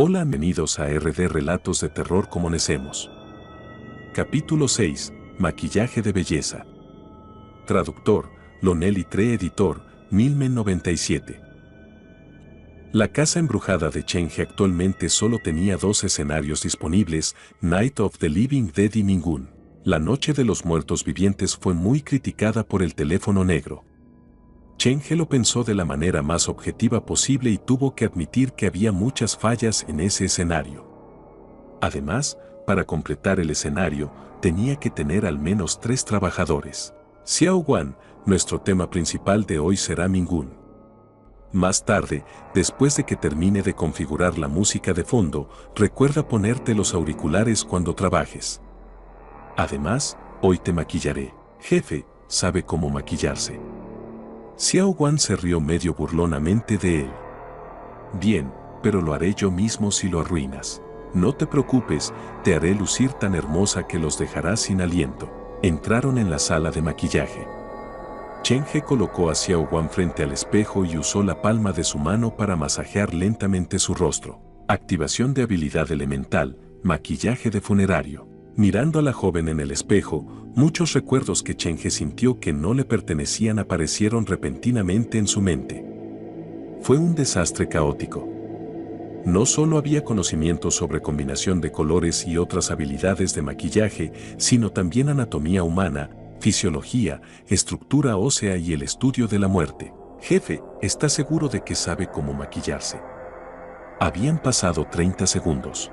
Hola, bienvenidos a RD Relatos de Terror como Necemos. Capítulo 6. Maquillaje de belleza. Traductor, Lonelli Tre Editor, 1097. La casa embrujada de Chenge actualmente solo tenía dos escenarios disponibles, Night of the Living Dead y Ningún. La Noche de los Muertos Vivientes fue muy criticada por el teléfono negro. Chenge lo pensó de la manera más objetiva posible y tuvo que admitir que había muchas fallas en ese escenario. Además, para completar el escenario, tenía que tener al menos tres trabajadores. Xiao Wan, nuestro tema principal de hoy será Mingun. Más tarde, después de que termine de configurar la música de fondo, recuerda ponerte los auriculares cuando trabajes. Además, hoy te maquillaré. Jefe, sabe cómo maquillarse. Xiao Guan se rió medio burlonamente de él. Bien, pero lo haré yo mismo si lo arruinas. No te preocupes, te haré lucir tan hermosa que los dejarás sin aliento. Entraron en la sala de maquillaje. Chen He colocó a Xiao Guan frente al espejo y usó la palma de su mano para masajear lentamente su rostro. Activación de habilidad elemental, maquillaje de funerario. Mirando a la joven en el espejo, muchos recuerdos que Chenge sintió que no le pertenecían aparecieron repentinamente en su mente. Fue un desastre caótico. No solo había conocimientos sobre combinación de colores y otras habilidades de maquillaje, sino también anatomía humana, fisiología, estructura ósea y el estudio de la muerte. Jefe, ¿está seguro de que sabe cómo maquillarse? Habían pasado 30 segundos.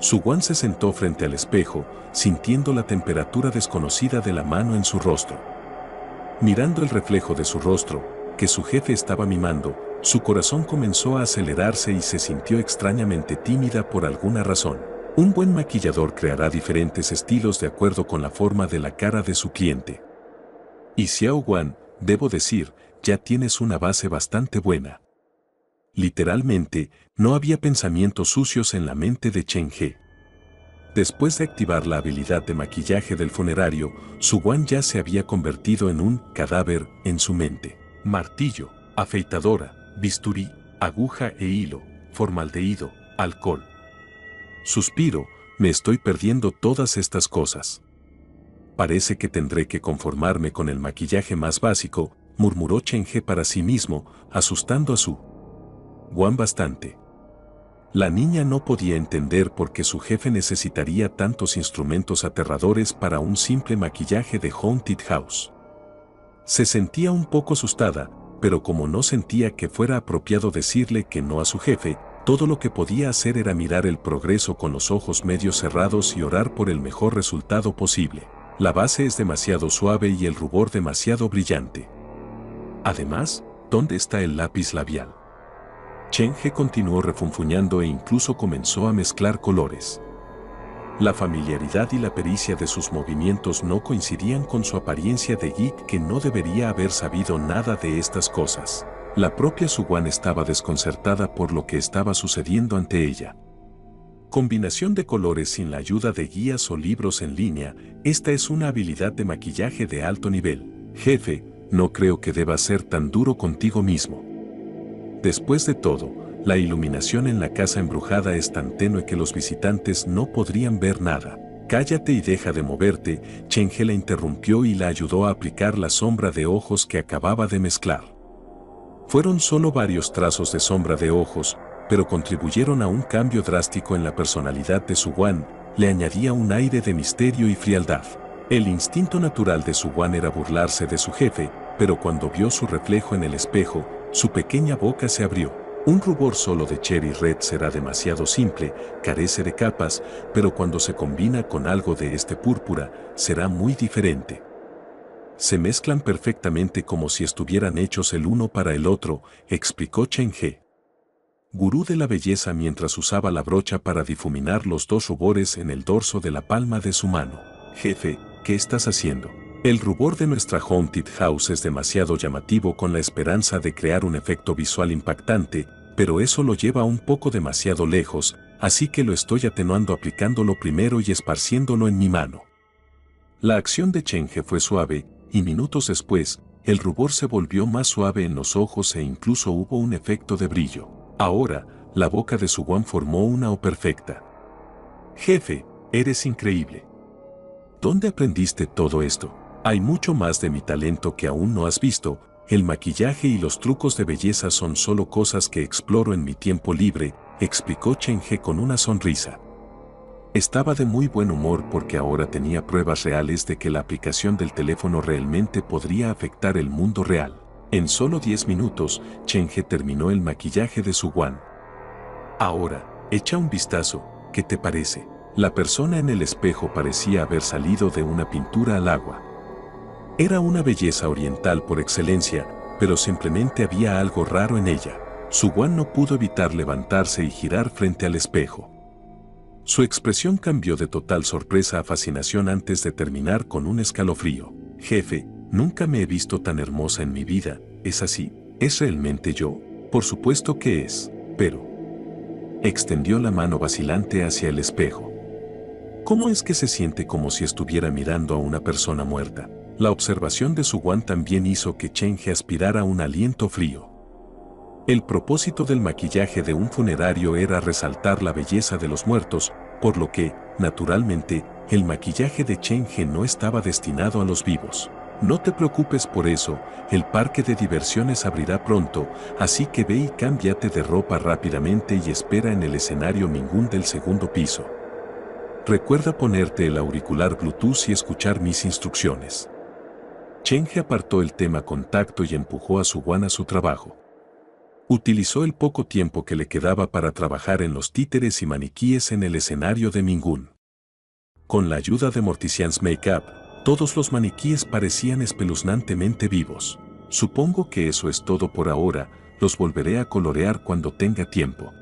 Su Guan se sentó frente al espejo, sintiendo la temperatura desconocida de la mano en su rostro. Mirando el reflejo de su rostro, que su jefe estaba mimando, su corazón comenzó a acelerarse y se sintió extrañamente tímida por alguna razón. Un buen maquillador creará diferentes estilos de acuerdo con la forma de la cara de su cliente. Y Xiao Guan, debo decir, ya tienes una base bastante buena. Literalmente, no había pensamientos sucios en la mente de Chen He. Después de activar la habilidad de maquillaje del funerario, su guan ya se había convertido en un cadáver en su mente. Martillo, afeitadora, bisturí, aguja e hilo, formaldehído, alcohol. Suspiro, me estoy perdiendo todas estas cosas. Parece que tendré que conformarme con el maquillaje más básico, murmuró Chen He para sí mismo, asustando a su Juan bastante. La niña no podía entender por qué su jefe necesitaría tantos instrumentos aterradores para un simple maquillaje de Haunted House. Se sentía un poco asustada, pero como no sentía que fuera apropiado decirle que no a su jefe, todo lo que podía hacer era mirar el progreso con los ojos medio cerrados y orar por el mejor resultado posible. La base es demasiado suave y el rubor demasiado brillante. Además, ¿dónde está el lápiz labial? Chenge continuó refunfuñando e incluso comenzó a mezclar colores. La familiaridad y la pericia de sus movimientos no coincidían con su apariencia de geek que no debería haber sabido nada de estas cosas. La propia Suwan estaba desconcertada por lo que estaba sucediendo ante ella. Combinación de colores sin la ayuda de guías o libros en línea, esta es una habilidad de maquillaje de alto nivel. Jefe, no creo que deba ser tan duro contigo mismo. Después de todo, la iluminación en la casa embrujada es tan tenue que los visitantes no podrían ver nada. Cállate y deja de moverte, Chenge la interrumpió y la ayudó a aplicar la sombra de ojos que acababa de mezclar. Fueron solo varios trazos de sombra de ojos, pero contribuyeron a un cambio drástico en la personalidad de su Wan, le añadía un aire de misterio y frialdad. El instinto natural de su Wan era burlarse de su jefe, pero cuando vio su reflejo en el espejo, su pequeña boca se abrió. Un rubor solo de cherry red será demasiado simple, carece de capas, pero cuando se combina con algo de este púrpura, será muy diferente. Se mezclan perfectamente como si estuvieran hechos el uno para el otro, explicó Chen He. Gurú de la belleza mientras usaba la brocha para difuminar los dos rubores en el dorso de la palma de su mano. Jefe, ¿qué estás haciendo? El rubor de nuestra Haunted House es demasiado llamativo con la esperanza de crear un efecto visual impactante, pero eso lo lleva un poco demasiado lejos, así que lo estoy atenuando aplicándolo primero y esparciéndolo en mi mano. La acción de Chenge fue suave, y minutos después, el rubor se volvió más suave en los ojos e incluso hubo un efecto de brillo. Ahora, la boca de su guan formó una O perfecta. Jefe, eres increíble. ¿Dónde aprendiste todo esto? Hay mucho más de mi talento que aún no has visto, el maquillaje y los trucos de belleza son solo cosas que exploro en mi tiempo libre, explicó Chenge con una sonrisa. Estaba de muy buen humor porque ahora tenía pruebas reales de que la aplicación del teléfono realmente podría afectar el mundo real. En solo 10 minutos, Chenge terminó el maquillaje de su guan. Ahora, echa un vistazo, ¿qué te parece? La persona en el espejo parecía haber salido de una pintura al agua. Era una belleza oriental por excelencia, pero simplemente había algo raro en ella. Su guan no pudo evitar levantarse y girar frente al espejo. Su expresión cambió de total sorpresa a fascinación antes de terminar con un escalofrío. Jefe, nunca me he visto tan hermosa en mi vida, ¿es así? ¿Es realmente yo? Por supuesto que es, pero... Extendió la mano vacilante hacia el espejo. ¿Cómo es que se siente como si estuviera mirando a una persona muerta? La observación de su guan también hizo que Chenge aspirara un aliento frío. El propósito del maquillaje de un funerario era resaltar la belleza de los muertos, por lo que, naturalmente, el maquillaje de Chenge no estaba destinado a los vivos. No te preocupes por eso, el parque de diversiones abrirá pronto, así que ve y cámbiate de ropa rápidamente y espera en el escenario Mingun del segundo piso. Recuerda ponerte el auricular Bluetooth y escuchar mis instrucciones. Chenge apartó el tema contacto y empujó a su guan a su trabajo. Utilizó el poco tiempo que le quedaba para trabajar en los títeres y maniquíes en el escenario de Mingun. Con la ayuda de Mortician's Makeup, todos los maniquíes parecían espeluznantemente vivos. Supongo que eso es todo por ahora, los volveré a colorear cuando tenga tiempo.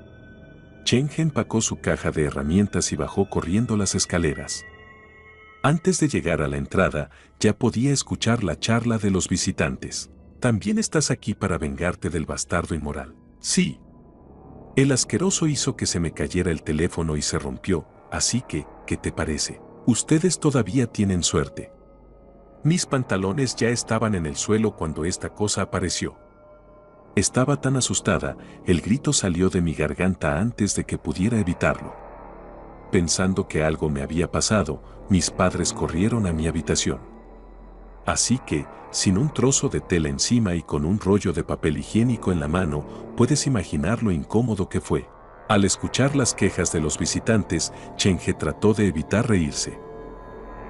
Chenge empacó su caja de herramientas y bajó corriendo las escaleras. Antes de llegar a la entrada, ya podía escuchar la charla de los visitantes. ¿También estás aquí para vengarte del bastardo inmoral? Sí. El asqueroso hizo que se me cayera el teléfono y se rompió, así que, ¿qué te parece? Ustedes todavía tienen suerte. Mis pantalones ya estaban en el suelo cuando esta cosa apareció. Estaba tan asustada, el grito salió de mi garganta antes de que pudiera evitarlo. Pensando que algo me había pasado, mis padres corrieron a mi habitación. Así que, sin un trozo de tela encima y con un rollo de papel higiénico en la mano, puedes imaginar lo incómodo que fue. Al escuchar las quejas de los visitantes, Chenge trató de evitar reírse.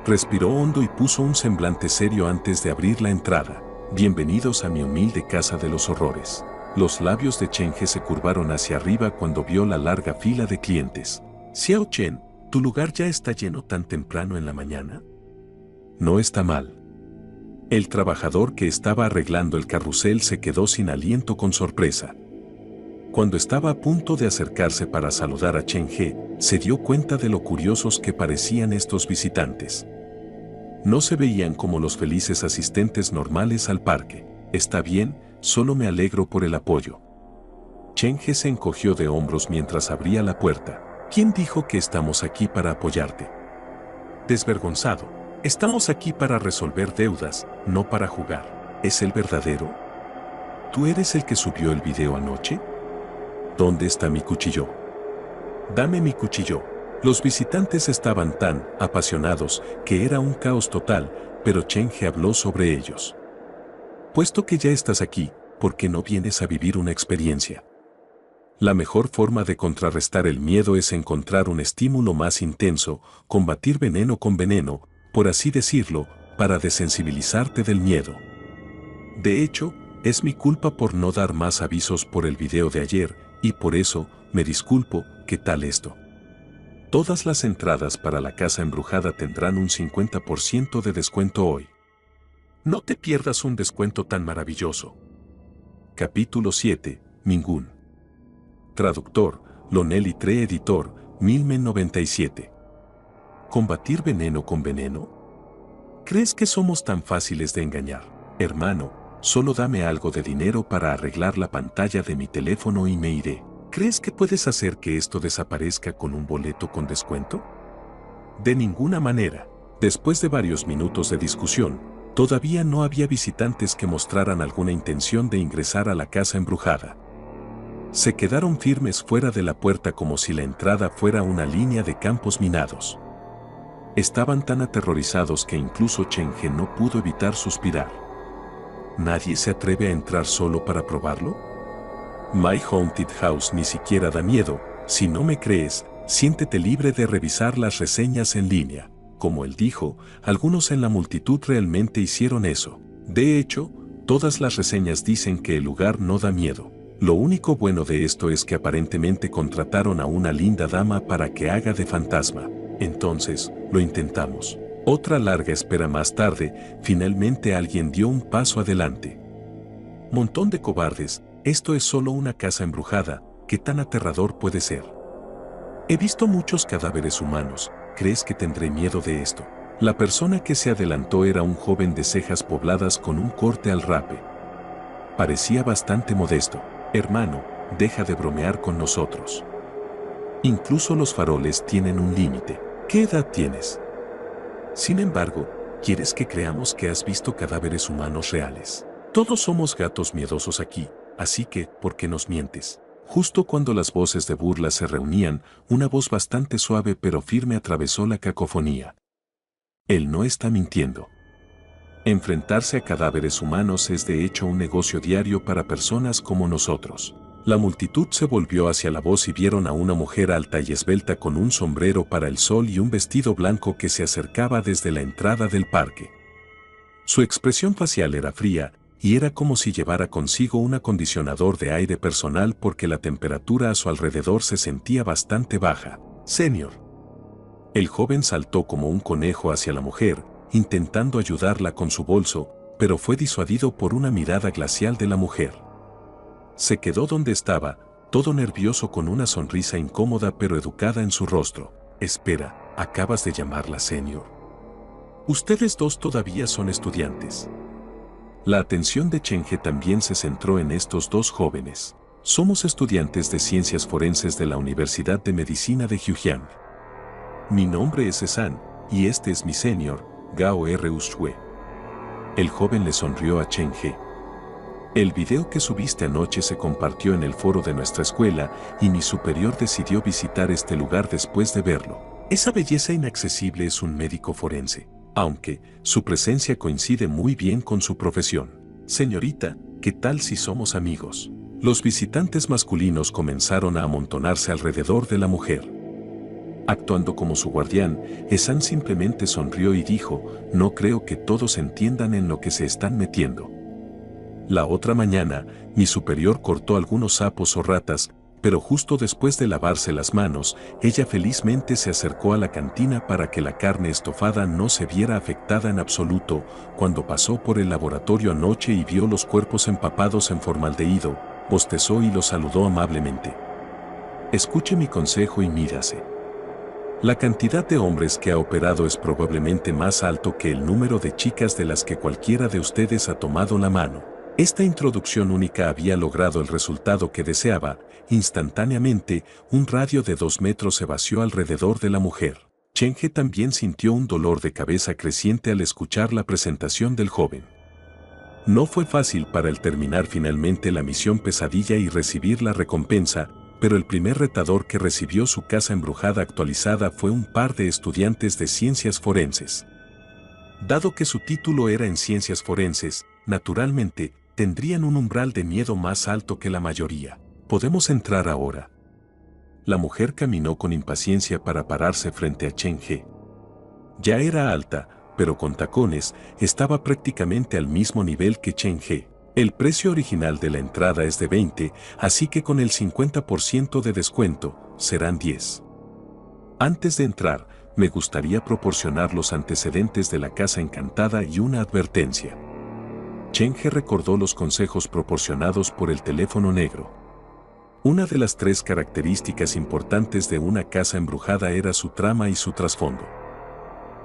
Respiró hondo y puso un semblante serio antes de abrir la entrada. Bienvenidos a mi humilde casa de los horrores. Los labios de Chenge se curvaron hacia arriba cuando vio la larga fila de clientes. Xiao Chen, ¿tu lugar ya está lleno tan temprano en la mañana? No está mal. El trabajador que estaba arreglando el carrusel se quedó sin aliento con sorpresa. Cuando estaba a punto de acercarse para saludar a Chen He, se dio cuenta de lo curiosos que parecían estos visitantes. No se veían como los felices asistentes normales al parque. Está bien, solo me alegro por el apoyo. Chen He se encogió de hombros mientras abría la puerta. ¿Quién dijo que estamos aquí para apoyarte? Desvergonzado. Estamos aquí para resolver deudas, no para jugar. ¿Es el verdadero? ¿Tú eres el que subió el video anoche? ¿Dónde está mi cuchillo? Dame mi cuchillo. Los visitantes estaban tan apasionados que era un caos total, pero Chenge habló sobre ellos. Puesto que ya estás aquí, ¿por qué no vienes a vivir una experiencia? La mejor forma de contrarrestar el miedo es encontrar un estímulo más intenso, combatir veneno con veneno, por así decirlo, para desensibilizarte del miedo. De hecho, es mi culpa por no dar más avisos por el video de ayer, y por eso, me disculpo, ¿qué tal esto? Todas las entradas para la casa embrujada tendrán un 50% de descuento hoy. No te pierdas un descuento tan maravilloso. Capítulo 7. Mingun. Traductor, Lonelli Tre Editor, 1097. ¿Combatir veneno con veneno? ¿Crees que somos tan fáciles de engañar? Hermano, solo dame algo de dinero para arreglar la pantalla de mi teléfono y me iré. ¿Crees que puedes hacer que esto desaparezca con un boleto con descuento? De ninguna manera. Después de varios minutos de discusión, todavía no había visitantes que mostraran alguna intención de ingresar a la casa embrujada. Se quedaron firmes fuera de la puerta como si la entrada fuera una línea de campos minados. Estaban tan aterrorizados que incluso Chenge no pudo evitar suspirar. ¿Nadie se atreve a entrar solo para probarlo? My Haunted House ni siquiera da miedo, si no me crees, siéntete libre de revisar las reseñas en línea. Como él dijo, algunos en la multitud realmente hicieron eso. De hecho, todas las reseñas dicen que el lugar no da miedo. Lo único bueno de esto es que aparentemente contrataron a una linda dama para que haga de fantasma. Entonces, lo intentamos. Otra larga espera más tarde, finalmente alguien dio un paso adelante. Montón de cobardes, esto es solo una casa embrujada, ¿qué tan aterrador puede ser? He visto muchos cadáveres humanos, ¿crees que tendré miedo de esto? La persona que se adelantó era un joven de cejas pobladas con un corte al rape. Parecía bastante modesto. Hermano, deja de bromear con nosotros. Incluso los faroles tienen un límite. ¿Qué edad tienes? Sin embargo, ¿quieres que creamos que has visto cadáveres humanos reales? Todos somos gatos miedosos aquí, así que, ¿por qué nos mientes? Justo cuando las voces de burla se reunían, una voz bastante suave pero firme atravesó la cacofonía. Él no está mintiendo. Enfrentarse a cadáveres humanos es de hecho un negocio diario para personas como nosotros. La multitud se volvió hacia la voz y vieron a una mujer alta y esbelta con un sombrero para el sol y un vestido blanco que se acercaba desde la entrada del parque. Su expresión facial era fría, y era como si llevara consigo un acondicionador de aire personal porque la temperatura a su alrededor se sentía bastante baja. Señor. El joven saltó como un conejo hacia la mujer, intentando ayudarla con su bolso, pero fue disuadido por una mirada glacial de la mujer. Se quedó donde estaba, todo nervioso con una sonrisa incómoda pero educada en su rostro. Espera, acabas de llamarla señor. Ustedes dos todavía son estudiantes. La atención de Chenge también se centró en estos dos jóvenes. Somos estudiantes de ciencias forenses de la Universidad de Medicina de Hyujiang. Mi nombre es Esan, y este es mi senior, Gao R. Ushue. El joven le sonrió a Chenge. El video que subiste anoche se compartió en el foro de nuestra escuela y mi superior decidió visitar este lugar después de verlo. Esa belleza inaccesible es un médico forense aunque su presencia coincide muy bien con su profesión. Señorita, ¿qué tal si somos amigos? Los visitantes masculinos comenzaron a amontonarse alrededor de la mujer. Actuando como su guardián, Esan simplemente sonrió y dijo, no creo que todos entiendan en lo que se están metiendo. La otra mañana, mi superior cortó algunos sapos o ratas, pero justo después de lavarse las manos, ella felizmente se acercó a la cantina para que la carne estofada no se viera afectada en absoluto, cuando pasó por el laboratorio anoche y vio los cuerpos empapados en formaldehído, bostezó y lo saludó amablemente. Escuche mi consejo y mírase. La cantidad de hombres que ha operado es probablemente más alto que el número de chicas de las que cualquiera de ustedes ha tomado la mano. Esta introducción única había logrado el resultado que deseaba, instantáneamente, un radio de dos metros se vació alrededor de la mujer. Chenge también sintió un dolor de cabeza creciente al escuchar la presentación del joven. No fue fácil para él terminar finalmente la misión pesadilla y recibir la recompensa, pero el primer retador que recibió su casa embrujada actualizada fue un par de estudiantes de ciencias forenses. Dado que su título era en ciencias forenses, naturalmente, tendrían un umbral de miedo más alto que la mayoría. Podemos entrar ahora. La mujer caminó con impaciencia para pararse frente a Chen He. Ya era alta, pero con tacones, estaba prácticamente al mismo nivel que Chen He. El precio original de la entrada es de 20, así que con el 50% de descuento, serán 10. Antes de entrar, me gustaría proporcionar los antecedentes de la Casa Encantada y una advertencia. Chenge recordó los consejos proporcionados por el teléfono negro. Una de las tres características importantes de una casa embrujada era su trama y su trasfondo.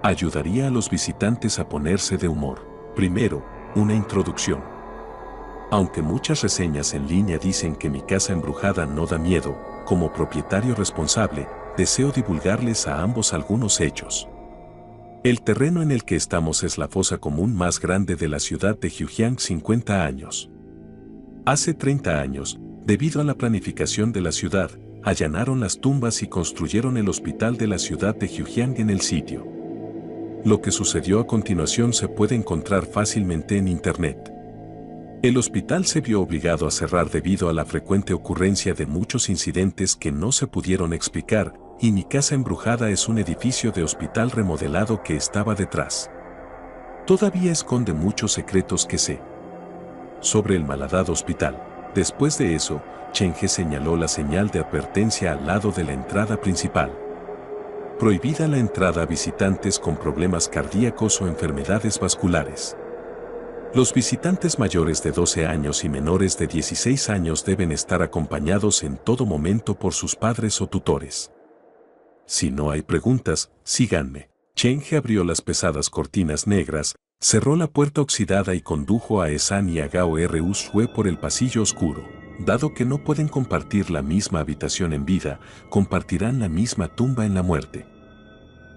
Ayudaría a los visitantes a ponerse de humor. Primero, una introducción. Aunque muchas reseñas en línea dicen que mi casa embrujada no da miedo, como propietario responsable, deseo divulgarles a ambos algunos hechos. El terreno en el que estamos es la fosa común más grande de la ciudad de Hyujiang 50 años. Hace 30 años, debido a la planificación de la ciudad, allanaron las tumbas y construyeron el hospital de la ciudad de Hyujiang en el sitio. Lo que sucedió a continuación se puede encontrar fácilmente en Internet. El hospital se vio obligado a cerrar debido a la frecuente ocurrencia de muchos incidentes que no se pudieron explicar, y mi casa embrujada es un edificio de hospital remodelado que estaba detrás. Todavía esconde muchos secretos que sé. Sobre el malhadado hospital. Después de eso, Chenge señaló la señal de advertencia al lado de la entrada principal. Prohibida la entrada a visitantes con problemas cardíacos o enfermedades vasculares. Los visitantes mayores de 12 años y menores de 16 años deben estar acompañados en todo momento por sus padres o tutores. Si no hay preguntas, síganme. Chenge abrió las pesadas cortinas negras, cerró la puerta oxidada y condujo a Esan y a Gao R. Shue por el pasillo oscuro. Dado que no pueden compartir la misma habitación en vida, compartirán la misma tumba en la muerte.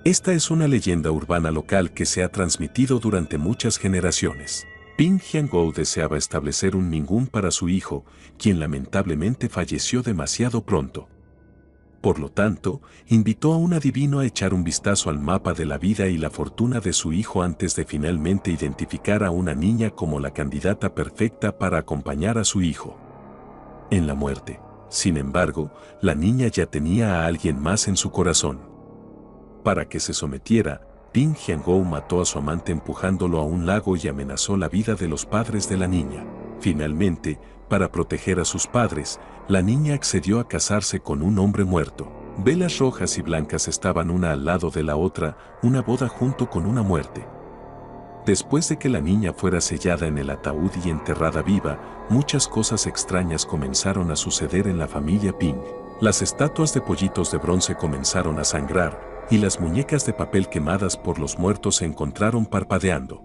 Esta es una leyenda urbana local que se ha transmitido durante muchas generaciones. Ping Hyangou deseaba establecer un Mingun para su hijo, quien lamentablemente falleció demasiado pronto. Por lo tanto, invitó a un adivino a echar un vistazo al mapa de la vida y la fortuna de su hijo antes de finalmente identificar a una niña como la candidata perfecta para acompañar a su hijo. En la muerte, sin embargo, la niña ya tenía a alguien más en su corazón. Para que se sometiera, Ping Hyangou mató a su amante empujándolo a un lago y amenazó la vida de los padres de la niña. Finalmente, para proteger a sus padres, la niña accedió a casarse con un hombre muerto. Velas rojas y blancas estaban una al lado de la otra, una boda junto con una muerte. Después de que la niña fuera sellada en el ataúd y enterrada viva, muchas cosas extrañas comenzaron a suceder en la familia Ping. Las estatuas de pollitos de bronce comenzaron a sangrar, y las muñecas de papel quemadas por los muertos se encontraron parpadeando.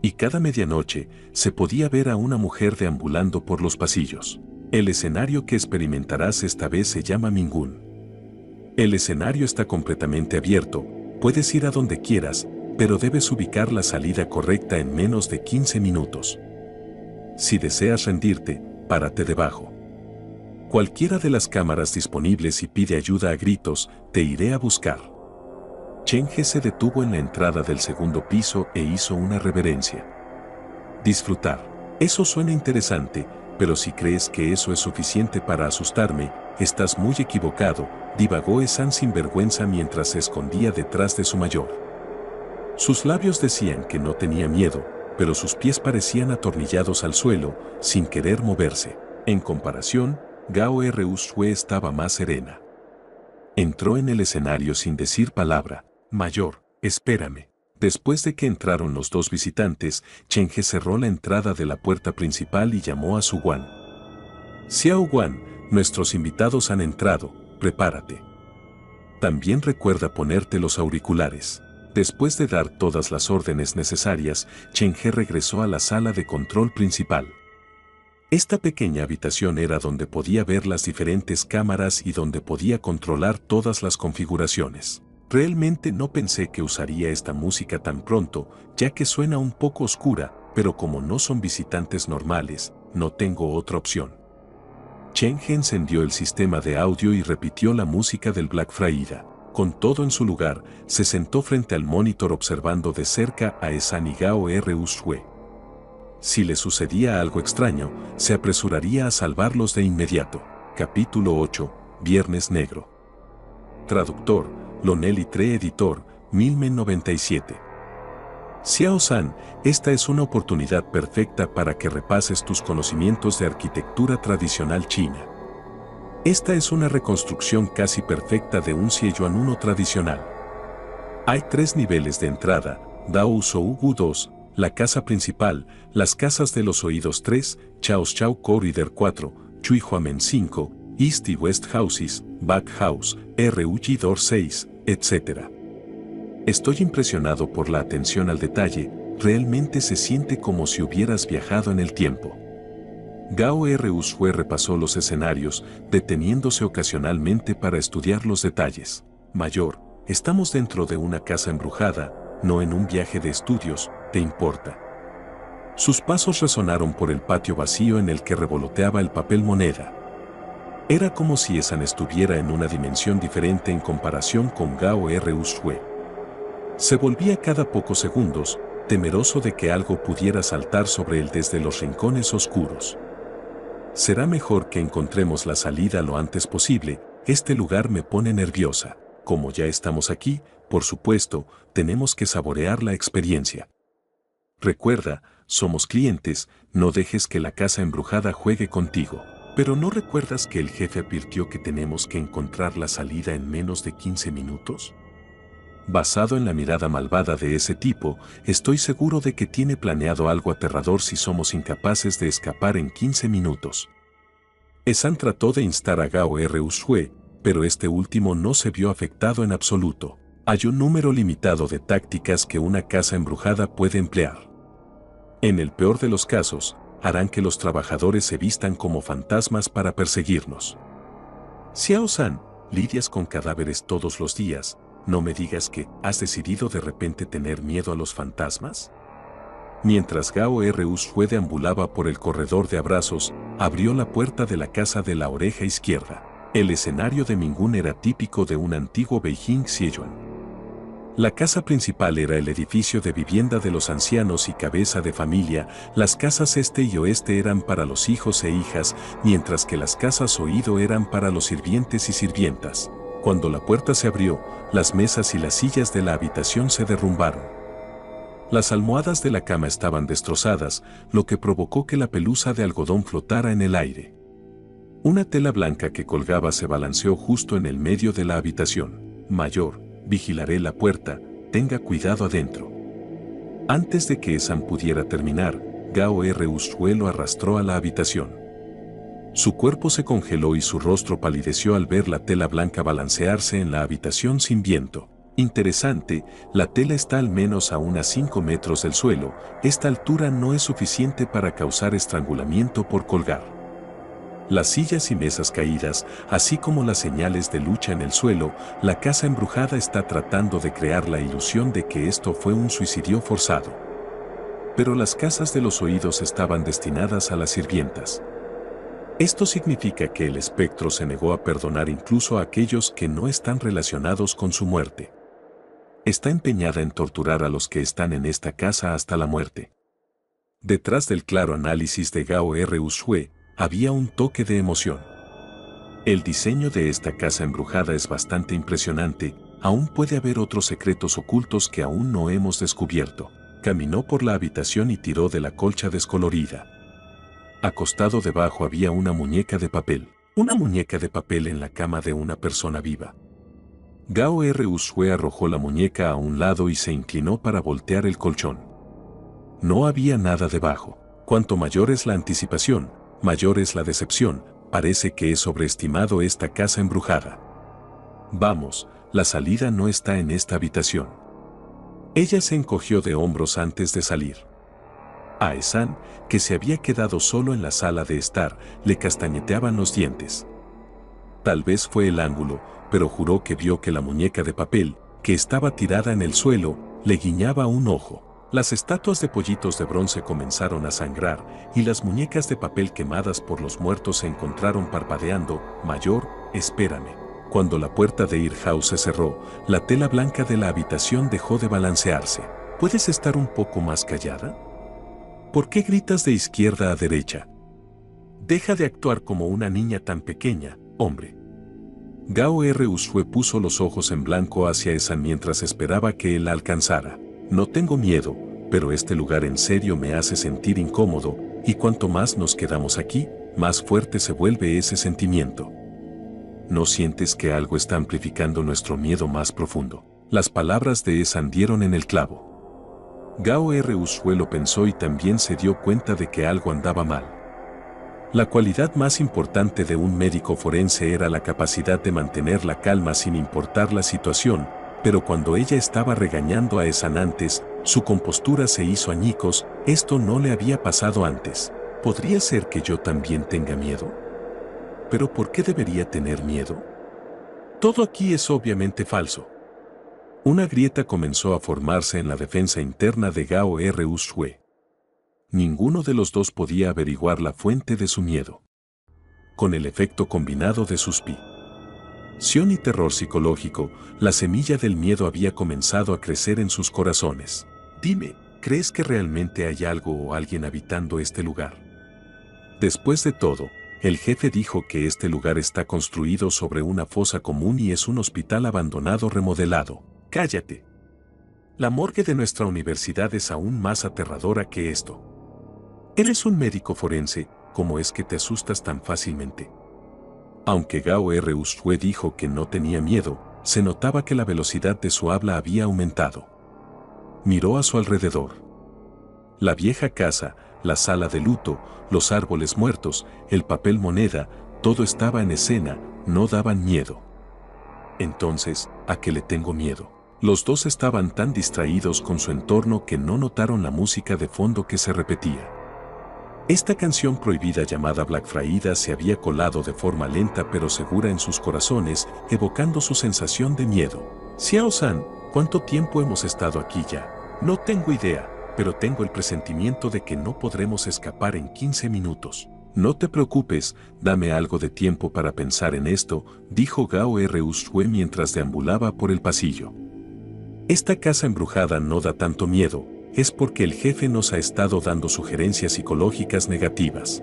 Y cada medianoche se podía ver a una mujer deambulando por los pasillos. El escenario que experimentarás esta vez se llama Mingun. El escenario está completamente abierto, puedes ir a donde quieras, pero debes ubicar la salida correcta en menos de 15 minutos. Si deseas rendirte, párate debajo cualquiera de las cámaras disponibles y pide ayuda a gritos, te iré a buscar. Chenge se detuvo en la entrada del segundo piso e hizo una reverencia. Disfrutar. Eso suena interesante, pero si crees que eso es suficiente para asustarme, estás muy equivocado, divagó Esan sin vergüenza mientras se escondía detrás de su mayor. Sus labios decían que no tenía miedo, pero sus pies parecían atornillados al suelo, sin querer moverse. En comparación, Gao R. Shue estaba más serena. Entró en el escenario sin decir palabra. Mayor, espérame. Después de que entraron los dos visitantes, Chenge cerró la entrada de la puerta principal y llamó a su Guan. Xiao Guan, nuestros invitados han entrado, prepárate. También recuerda ponerte los auriculares. Después de dar todas las órdenes necesarias, Chenge regresó a la sala de control principal. Esta pequeña habitación era donde podía ver las diferentes cámaras y donde podía controlar todas las configuraciones. Realmente no pensé que usaría esta música tan pronto, ya que suena un poco oscura, pero como no son visitantes normales, no tengo otra opción. Cheng encendió el sistema de audio y repitió la música del Black Friday. Con todo en su lugar, se sentó frente al monitor observando de cerca a Esanigao R. Ushue. Si le sucedía algo extraño, se apresuraría a salvarlos de inmediato. Capítulo 8. Viernes Negro. Traductor, Lonely Tre Editor, 1097. Xiao San, esta es una oportunidad perfecta para que repases tus conocimientos de arquitectura tradicional china. Esta es una reconstrucción casi perfecta de un Xiejuan tradicional. Hay tres niveles de entrada, Dao Shou Wu 2, la casa principal, las casas de los oídos 3, Chaos Chao Corridor 4, Chui Huamen 5, East y West Houses, Back House, RUG Door 6, etc. Estoy impresionado por la atención al detalle, realmente se siente como si hubieras viajado en el tiempo. Gao R. Usue repasó los escenarios, deteniéndose ocasionalmente para estudiar los detalles. Mayor, estamos dentro de una casa embrujada, no en un viaje de estudios, ¿te importa? Sus pasos resonaron por el patio vacío en el que revoloteaba el papel moneda. Era como si Esan estuviera en una dimensión diferente en comparación con Gao R. Ushue. Se volvía cada pocos segundos, temeroso de que algo pudiera saltar sobre él desde los rincones oscuros. Será mejor que encontremos la salida lo antes posible, este lugar me pone nerviosa. Como ya estamos aquí, por supuesto, tenemos que saborear la experiencia. Recuerda, somos clientes, no dejes que la casa embrujada juegue contigo. Pero ¿no recuerdas que el jefe advirtió que tenemos que encontrar la salida en menos de 15 minutos? Basado en la mirada malvada de ese tipo, estoy seguro de que tiene planeado algo aterrador si somos incapaces de escapar en 15 minutos. Esan trató de instar a Gao R. Ushue, pero este último no se vio afectado en absoluto. Hay un número limitado de tácticas que una casa embrujada puede emplear. En el peor de los casos, harán que los trabajadores se vistan como fantasmas para perseguirnos. Xiao-san, lidias con cadáveres todos los días, no me digas que has decidido de repente tener miedo a los fantasmas. Mientras Gao R. Usue deambulaba por el corredor de abrazos, abrió la puerta de la casa de la oreja izquierda. El escenario de Mingun era típico de un antiguo Beijing Xiyuan. La casa principal era el edificio de vivienda de los ancianos y cabeza de familia, las casas este y oeste eran para los hijos e hijas, mientras que las casas oído eran para los sirvientes y sirvientas. Cuando la puerta se abrió, las mesas y las sillas de la habitación se derrumbaron. Las almohadas de la cama estaban destrozadas, lo que provocó que la pelusa de algodón flotara en el aire. Una tela blanca que colgaba se balanceó justo en el medio de la habitación. Mayor, vigilaré la puerta, tenga cuidado adentro. Antes de que Esan pudiera terminar, Gao R. Usue lo arrastró a la habitación. Su cuerpo se congeló y su rostro palideció al ver la tela blanca balancearse en la habitación sin viento. Interesante, la tela está al menos a unas 5 metros del suelo, esta altura no es suficiente para causar estrangulamiento por colgar. Las sillas y mesas caídas, así como las señales de lucha en el suelo, la casa embrujada está tratando de crear la ilusión de que esto fue un suicidio forzado. Pero las casas de los oídos estaban destinadas a las sirvientas. Esto significa que el espectro se negó a perdonar incluso a aquellos que no están relacionados con su muerte. Está empeñada en torturar a los que están en esta casa hasta la muerte. Detrás del claro análisis de Gao R. Usue, había un toque de emoción. El diseño de esta casa embrujada es bastante impresionante, aún puede haber otros secretos ocultos que aún no hemos descubierto. Caminó por la habitación y tiró de la colcha descolorida. Acostado debajo había una muñeca de papel, una muñeca de papel en la cama de una persona viva. Gao R. Usue arrojó la muñeca a un lado y se inclinó para voltear el colchón. No había nada debajo. Cuanto mayor es la anticipación, mayor es la decepción, parece que he sobreestimado esta casa embrujada. Vamos, la salida no está en esta habitación. Ella se encogió de hombros antes de salir. A Esan, que se había quedado solo en la sala de estar, le castañeteaban los dientes. Tal vez fue el ángulo, pero juró que vio que la muñeca de papel, que estaba tirada en el suelo, le guiñaba un ojo. Las estatuas de pollitos de bronce comenzaron a sangrar y las muñecas de papel quemadas por los muertos se encontraron parpadeando. Mayor, espérame. Cuando la puerta de Ir House se cerró, la tela blanca de la habitación dejó de balancearse. ¿Puedes estar un poco más callada? ¿Por qué gritas de izquierda a derecha? Deja de actuar como una niña tan pequeña, hombre. Gao R. Usue puso los ojos en blanco hacia esa mientras esperaba que él la alcanzara. No tengo miedo, pero este lugar en serio me hace sentir incómodo, y cuanto más nos quedamos aquí, más fuerte se vuelve ese sentimiento. ¿No sientes que algo está amplificando nuestro miedo más profundo? Las palabras de Esan dieron en el clavo. Gao R. Usuelo pensó y también se dio cuenta de que algo andaba mal. La cualidad más importante de un médico forense era la capacidad de mantener la calma sin importar la situación, pero cuando ella estaba regañando a Esan antes, su compostura se hizo añicos, esto no le había pasado antes. ¿Podría ser que yo también tenga miedo? ¿Pero por qué debería tener miedo? Todo aquí es obviamente falso. Una grieta comenzó a formarse en la defensa interna de Gao R. Ushue. ninguno de los dos podía averiguar la fuente de su miedo. Con el efecto combinado de sus Sion y terror psicológico, la semilla del miedo había comenzado a crecer en sus corazones. Dime, ¿crees que realmente hay algo o alguien habitando este lugar? Después de todo, el jefe dijo que este lugar está construido sobre una fosa común y es un hospital abandonado remodelado. Cállate. La morgue de nuestra universidad es aún más aterradora que esto. Eres un médico forense, ¿cómo es que te asustas tan fácilmente? Aunque Gao R. Dijo que no tenía miedo, se notaba que la velocidad de su habla había aumentado. Miró a su alrededor. La vieja casa, la sala de luto, los árboles muertos, el papel moneda, todo estaba en escena, no daban miedo. Entonces, ¿a qué le tengo miedo? Los dos estaban tan distraídos con su entorno que no notaron la música de fondo que se repetía. Esta canción prohibida llamada Black Fraida se había colado de forma lenta pero segura en sus corazones, evocando su sensación de miedo. Xiao-san, ¿cuánto tiempo hemos estado aquí ya? No tengo idea, pero tengo el presentimiento de que no podremos escapar en 15 minutos. No te preocupes, dame algo de tiempo para pensar en esto, dijo Gao R. Usue mientras deambulaba por el pasillo. Esta casa embrujada no da tanto miedo, es porque el jefe nos ha estado dando sugerencias psicológicas negativas.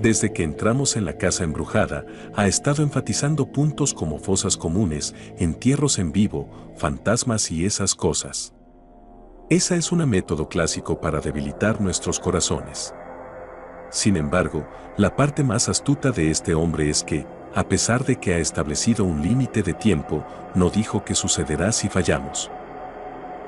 Desde que entramos en la casa embrujada, ha estado enfatizando puntos como fosas comunes, entierros en vivo, fantasmas y esas cosas. Esa es un método clásico para debilitar nuestros corazones. Sin embargo, la parte más astuta de este hombre es que, a pesar de que ha establecido un límite de tiempo, no dijo que sucederá si fallamos.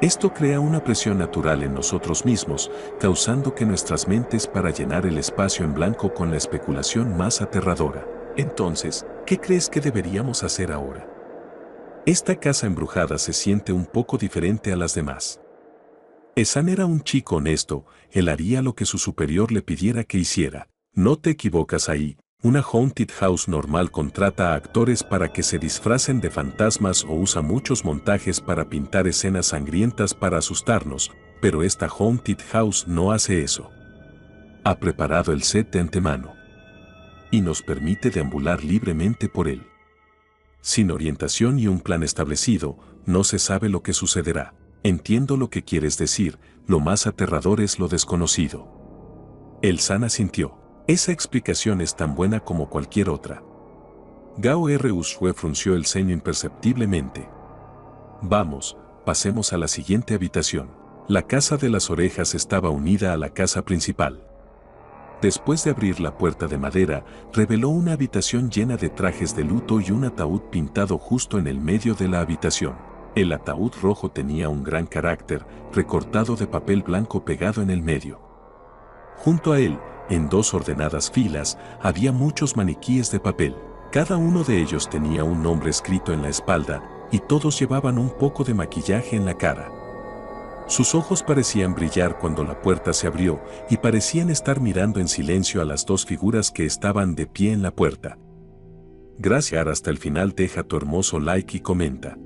Esto crea una presión natural en nosotros mismos, causando que nuestras mentes para llenar el espacio en blanco con la especulación más aterradora. Entonces, ¿qué crees que deberíamos hacer ahora? Esta casa embrujada se siente un poco diferente a las demás. Esan era un chico honesto, él haría lo que su superior le pidiera que hiciera. No te equivocas ahí, una haunted house normal contrata a actores para que se disfracen de fantasmas o usa muchos montajes para pintar escenas sangrientas para asustarnos, pero esta haunted house no hace eso. Ha preparado el set de antemano. Y nos permite deambular libremente por él. Sin orientación y un plan establecido, no se sabe lo que sucederá. Entiendo lo que quieres decir, lo más aterrador es lo desconocido. El sana sintió. Esa explicación es tan buena como cualquier otra. Gao R. Usue frunció el ceño imperceptiblemente. Vamos, pasemos a la siguiente habitación. La casa de las orejas estaba unida a la casa principal. Después de abrir la puerta de madera, reveló una habitación llena de trajes de luto y un ataúd pintado justo en el medio de la habitación. El ataúd rojo tenía un gran carácter, recortado de papel blanco pegado en el medio. Junto a él, en dos ordenadas filas, había muchos maniquíes de papel. Cada uno de ellos tenía un nombre escrito en la espalda, y todos llevaban un poco de maquillaje en la cara. Sus ojos parecían brillar cuando la puerta se abrió y parecían estar mirando en silencio a las dos figuras que estaban de pie en la puerta. Gracias hasta el final deja tu hermoso like y comenta.